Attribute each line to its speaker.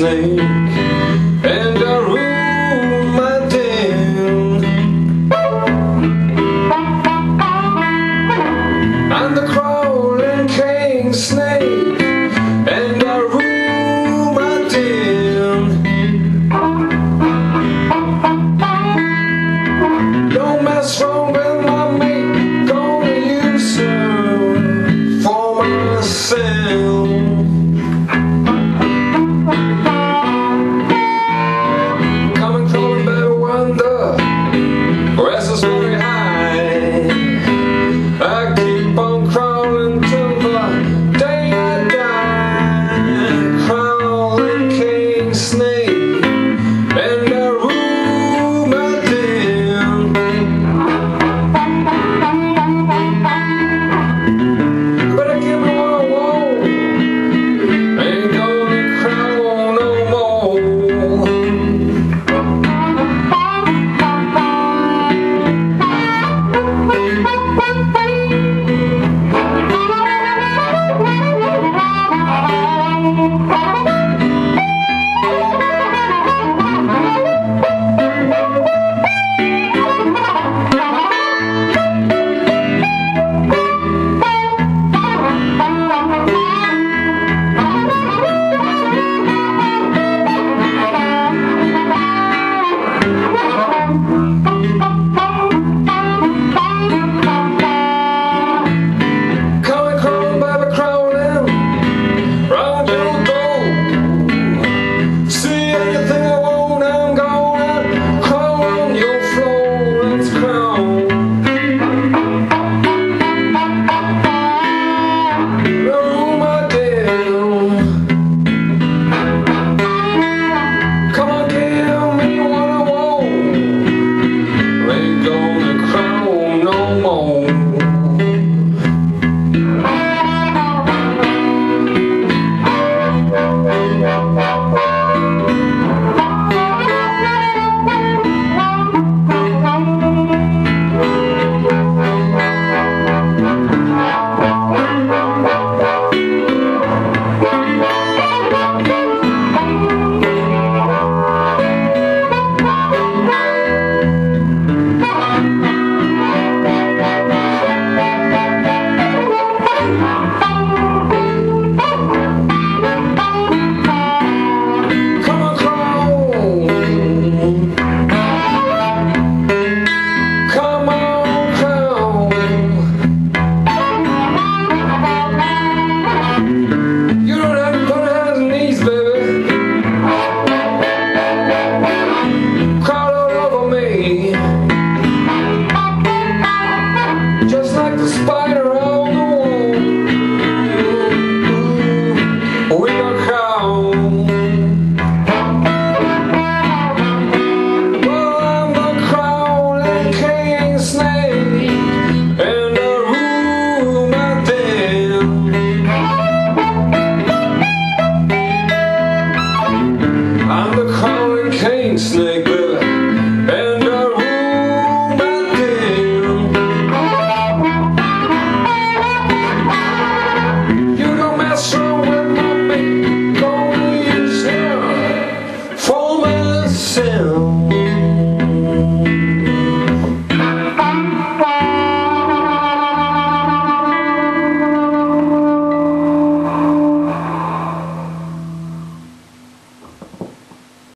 Speaker 1: name the